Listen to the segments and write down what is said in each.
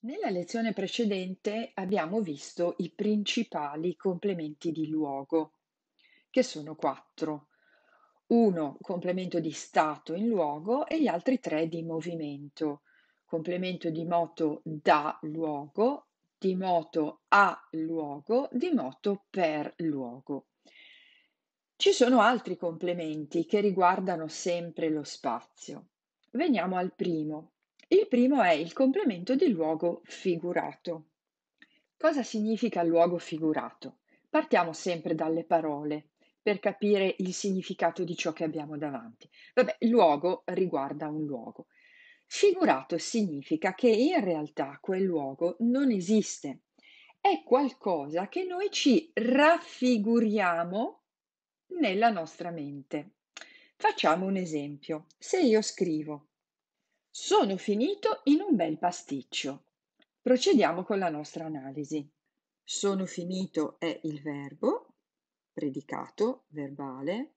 Nella lezione precedente abbiamo visto i principali complementi di luogo, che sono quattro. Uno complemento di stato in luogo e gli altri tre di movimento. Complemento di moto da luogo, di moto a luogo, di moto per luogo. Ci sono altri complementi che riguardano sempre lo spazio. Veniamo al primo, il primo è il complemento di luogo figurato. Cosa significa luogo figurato? Partiamo sempre dalle parole per capire il significato di ciò che abbiamo davanti. Vabbè, luogo riguarda un luogo. Figurato significa che in realtà quel luogo non esiste. È qualcosa che noi ci raffiguriamo nella nostra mente. Facciamo un esempio. Se io scrivo sono finito in un bel pasticcio. Procediamo con la nostra analisi. Sono finito è il verbo, predicato, verbale,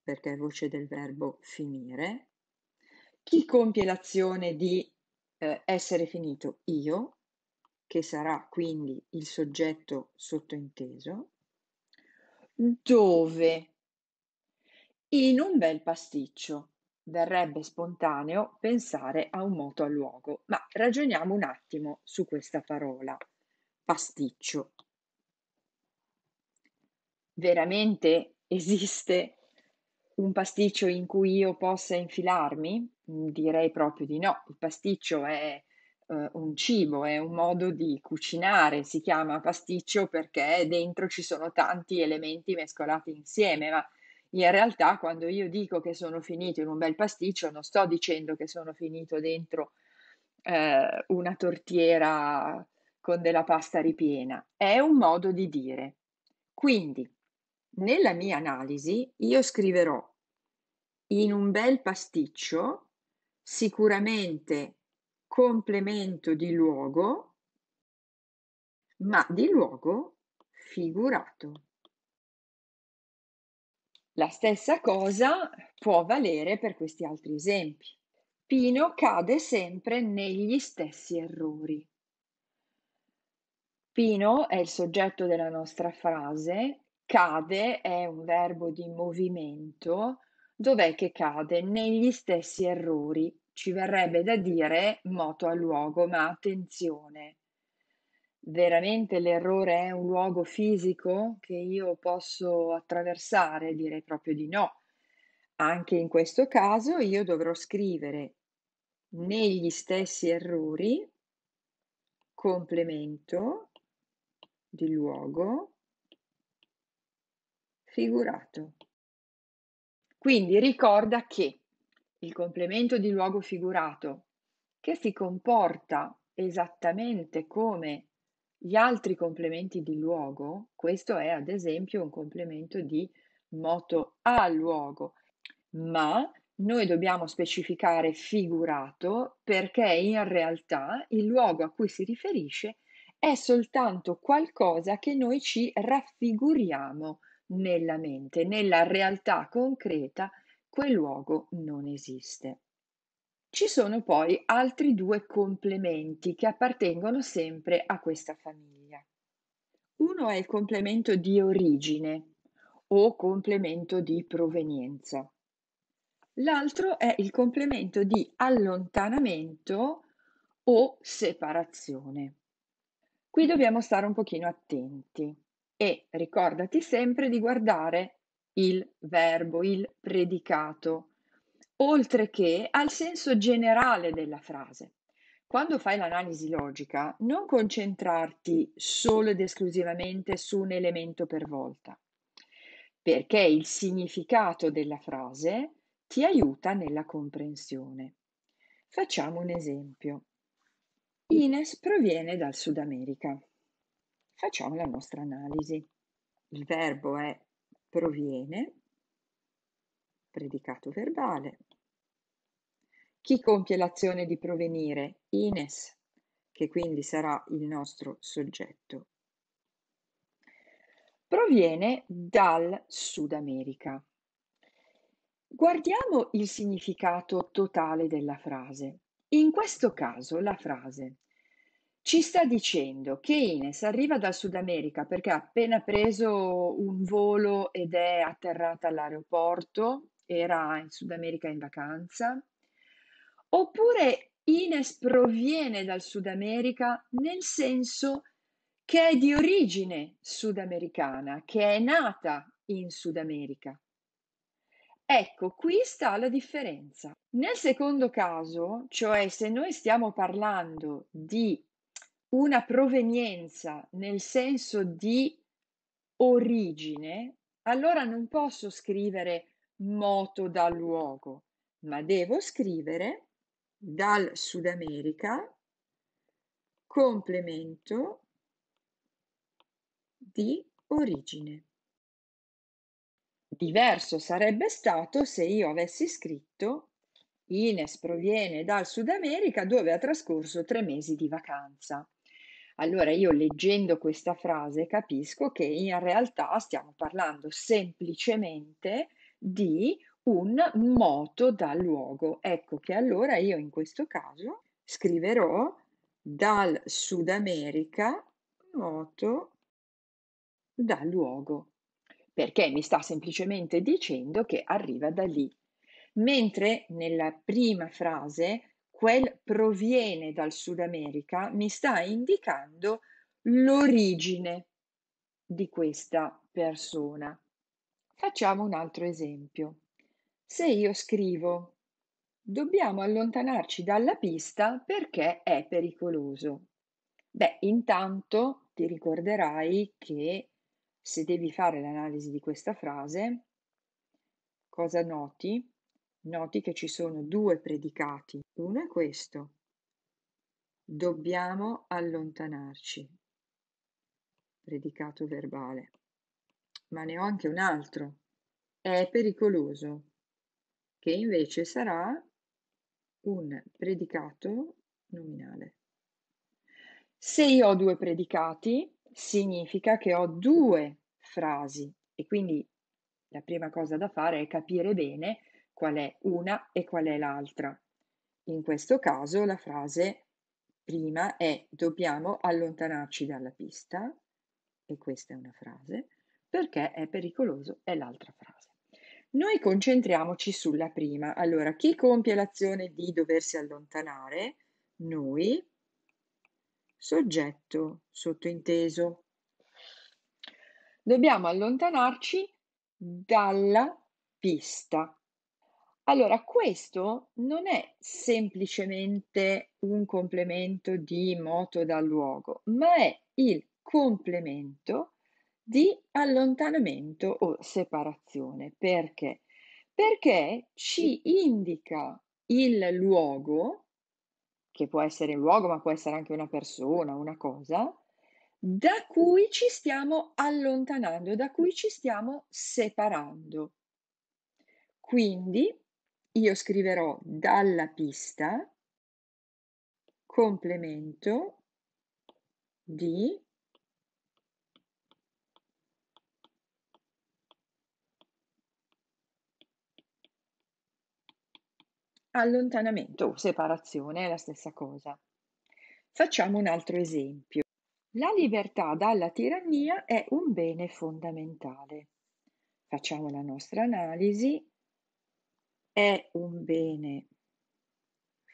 perché è voce del verbo finire. Chi compie l'azione di eh, essere finito? Io, che sarà quindi il soggetto sottointeso. Dove? In un bel pasticcio verrebbe spontaneo pensare a un moto a luogo, ma ragioniamo un attimo su questa parola. Pasticcio. Veramente esiste un pasticcio in cui io possa infilarmi? Direi proprio di no. Il pasticcio è uh, un cibo, è un modo di cucinare, si chiama pasticcio perché dentro ci sono tanti elementi mescolati insieme, ma in realtà quando io dico che sono finito in un bel pasticcio, non sto dicendo che sono finito dentro eh, una tortiera con della pasta ripiena, è un modo di dire. Quindi, nella mia analisi, io scriverò in un bel pasticcio, sicuramente complemento di luogo, ma di luogo figurato. La stessa cosa può valere per questi altri esempi. Pino cade sempre negli stessi errori. Pino è il soggetto della nostra frase, cade è un verbo di movimento, dov'è che cade? Negli stessi errori. Ci verrebbe da dire moto a luogo, ma attenzione, veramente l'errore è un luogo fisico che io posso attraversare? Direi proprio di no. Anche in questo caso io dovrò scrivere negli stessi errori complemento di luogo figurato. Quindi ricorda che il complemento di luogo figurato che si comporta esattamente come gli altri complementi di luogo, questo è ad esempio un complemento di moto a luogo, ma noi dobbiamo specificare figurato perché in realtà il luogo a cui si riferisce è soltanto qualcosa che noi ci raffiguriamo nella mente, nella realtà concreta quel luogo non esiste. Ci sono poi altri due complementi che appartengono sempre a questa famiglia. Uno è il complemento di origine o complemento di provenienza. L'altro è il complemento di allontanamento o separazione. Qui dobbiamo stare un pochino attenti e ricordati sempre di guardare il verbo, il predicato, oltre che al senso generale della frase. Quando fai l'analisi logica, non concentrarti solo ed esclusivamente su un elemento per volta, perché il significato della frase ti aiuta nella comprensione. Facciamo un esempio. Ines proviene dal Sud America. Facciamo la nostra analisi. Il verbo è proviene, predicato verbale. Chi compie l'azione di provenire? Ines, che quindi sarà il nostro soggetto. Proviene dal Sud America. Guardiamo il significato totale della frase. In questo caso la frase Ci sta dicendo che Ines arriva dal Sud America perché ha appena preso un volo ed è atterrata all'aeroporto, era in Sud America in vacanza, oppure Ines proviene dal Sud America nel senso che è di origine sudamericana, che è nata in Sud America. Ecco, qui sta la differenza. Nel secondo caso, cioè se noi stiamo parlando di una provenienza nel senso di origine, allora non posso scrivere moto dal luogo, ma devo scrivere dal Sud America complemento di origine. Diverso sarebbe stato se io avessi scritto Ines proviene dal Sud America dove ha trascorso tre mesi di vacanza. Allora io leggendo questa frase capisco che in realtà stiamo parlando semplicemente di un moto dal luogo. Ecco che allora io in questo caso scriverò dal Sud America moto dal luogo, perché mi sta semplicemente dicendo che arriva da lì. Mentre nella prima frase quel proviene dal Sud America mi sta indicando l'origine di questa persona. Facciamo un altro esempio. Se io scrivo dobbiamo allontanarci dalla pista perché è pericoloso. Beh, intanto ti ricorderai che se devi fare l'analisi di questa frase, cosa noti? Noti che ci sono due predicati. Uno è questo. Dobbiamo allontanarci. Predicato verbale. Ma ne ho anche un altro. È pericoloso, che invece sarà un predicato nominale. Se io ho due predicati, significa che ho due frasi e quindi la prima cosa da fare è capire bene qual è una e qual è l'altra. In questo caso la frase prima è dobbiamo allontanarci dalla pista, e questa è una frase, perché è pericoloso è l'altra frase. Noi concentriamoci sulla prima. Allora, chi compie l'azione di doversi allontanare? Noi, soggetto sottointeso. Dobbiamo allontanarci dalla pista. Allora, questo non è semplicemente un complemento di moto dal luogo, ma è il complemento di allontanamento o separazione. Perché? Perché ci indica il luogo, che può essere un luogo, ma può essere anche una persona, una cosa, da cui ci stiamo allontanando, da cui ci stiamo separando. Quindi io scriverò dalla pista complemento di allontanamento o separazione è la stessa cosa. Facciamo un altro esempio. La libertà dalla tirannia è un bene fondamentale. Facciamo la nostra analisi è un bene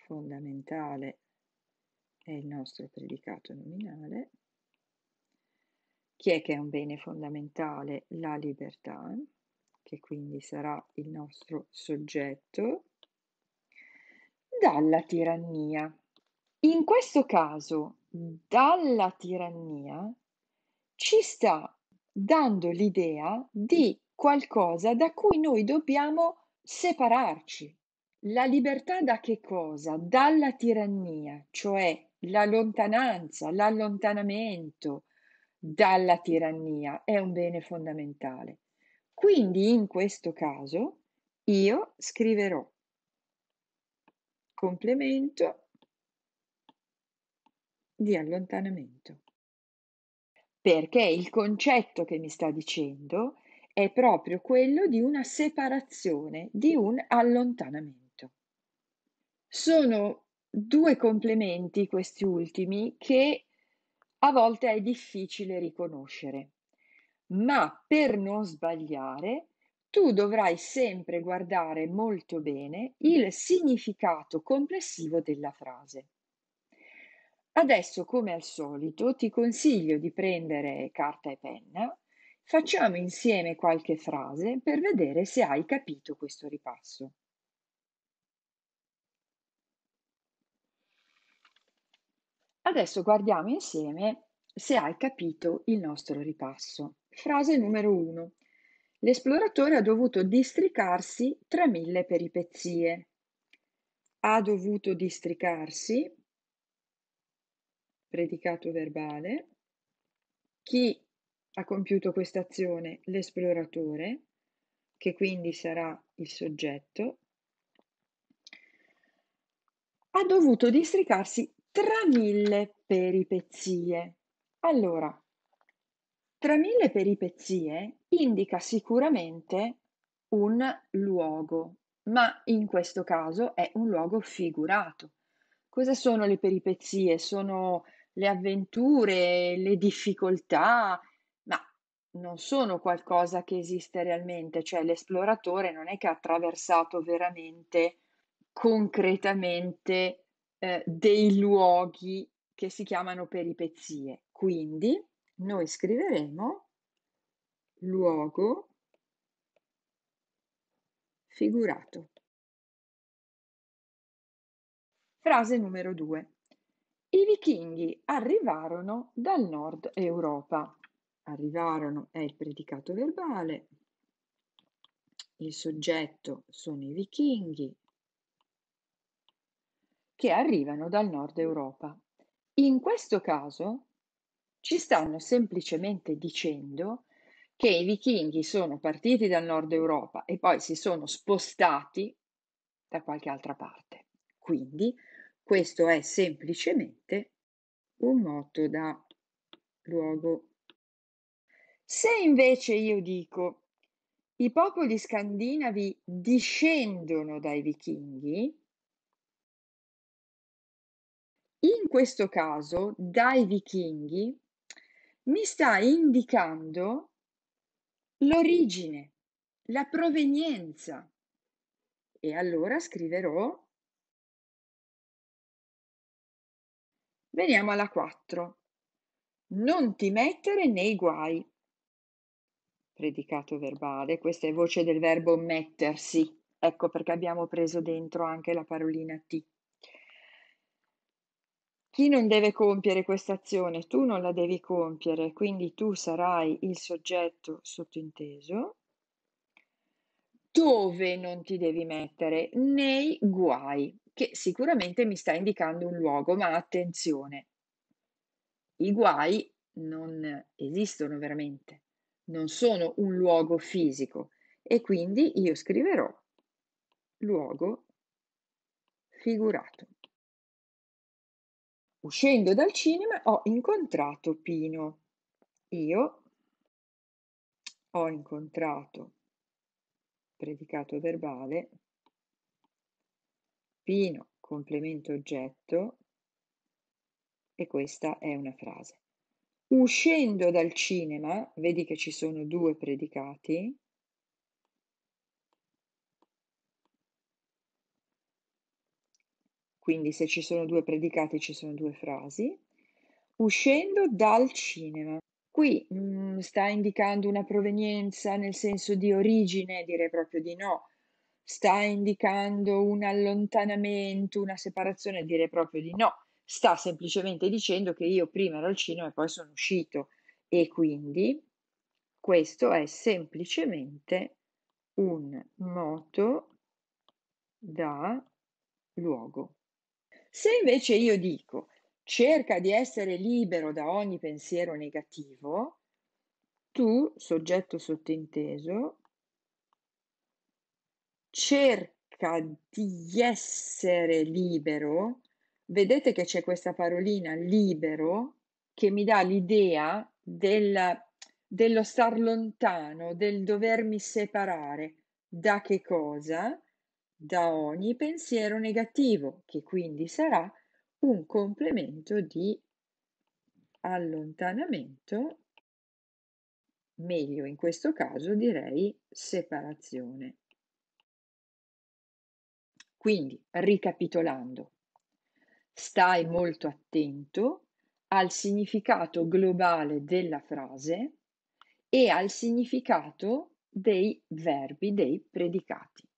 fondamentale, è il nostro predicato nominale. Chi è che è un bene fondamentale? La libertà, che quindi sarà il nostro soggetto, dalla tirannia. In questo caso, dalla tirannia ci sta dando l'idea di qualcosa da cui noi dobbiamo Separarci. La libertà da che cosa? Dalla tirannia, cioè la lontananza, l'allontanamento dalla tirannia è un bene fondamentale. Quindi in questo caso io scriverò complemento di allontanamento. Perché il concetto che mi sta dicendo è proprio quello di una separazione, di un allontanamento. Sono 2 complementi, questi ultimi, che a volte è difficile riconoscere. Ma per non sbagliare, tu dovrai sempre guardare molto bene il significato complessivo della frase. Adesso, come al solito, ti consiglio di prendere carta e penna, facciamo insieme qualche frase per vedere se hai capito questo ripasso. Adesso guardiamo insieme se hai capito il nostro ripasso. Frase numero 1. L'esploratore ha dovuto districarsi tra mille peripezie. Ha dovuto districarsi, predicato verbale. Chi ha compiuto questa azione? L'esploratore, che quindi sarà il soggetto. Ha dovuto districarsi tra mille peripezie. Allora, tra mille peripezie indica sicuramente un luogo, ma in questo caso è un luogo figurato. Cosa sono le peripezie? Sono le avventure, le difficoltà, ma non sono qualcosa che esiste realmente, cioè l'esploratore non è che ha attraversato veramente, concretamente eh, dei luoghi che si chiamano peripezie. Quindi noi scriveremo luogo figurato. Frase numero 2. I vichinghi arrivarono dal nord Europa. Arrivarono è il predicato verbale, il soggetto sono i vichinghi, che arrivano dal nord Europa. In questo caso ci stanno semplicemente dicendo che i vichinghi sono partiti dal nord Europa e poi si sono spostati da qualche altra parte. Quindi questo è semplicemente un moto da luogo. Se invece io dico i popoli scandinavi discendono dai vichinghi, in questo caso, dai vichinghi, mi sta indicando l'origine, la provenienza. E allora scriverò Veniamo alla 4. Non ti mettere nei guai. Predicato verbale, questa è voce del verbo mettersi. Ecco perché abbiamo preso dentro anche la parolina T. Chi non deve compiere questa azione? Tu non la devi compiere, quindi tu sarai il soggetto sottinteso. Dove non ti devi mettere? Nei guai, che sicuramente mi sta indicando un luogo, ma attenzione, i guai non esistono veramente, non sono un luogo fisico e quindi io scriverò luogo figurato. Uscendo dal cinema ho incontrato Pino. Io ho incontrato, predicato verbale, Pino, complemento oggetto, e questa è una frase. Uscendo dal cinema, vedi che ci sono due predicati, Quindi se ci sono due predicati ci sono due frasi. Uscendo dal cinema. Qui mh, mm, sta indicando una provenienza nel senso di origine, direi proprio di no. Sta indicando un allontanamento, una separazione, direi proprio di no. Sta semplicemente dicendo che io prima ero al cinema e poi sono uscito e quindi questo è semplicemente un moto da luogo. Se invece io dico cerca di essere libero da ogni pensiero negativo, tu, soggetto sottinteso, cerca di essere libero, vedete che c'è questa parolina libero che mi dà l'idea del, dello star lontano, del dovermi separare da che cosa? Da ogni pensiero negativo, che quindi sarà un complemento di allontanamento, meglio in questo caso direi separazione. Quindi, ricapitolando, stai molto attento al significato globale della frase e al significato dei verbi, dei predicati.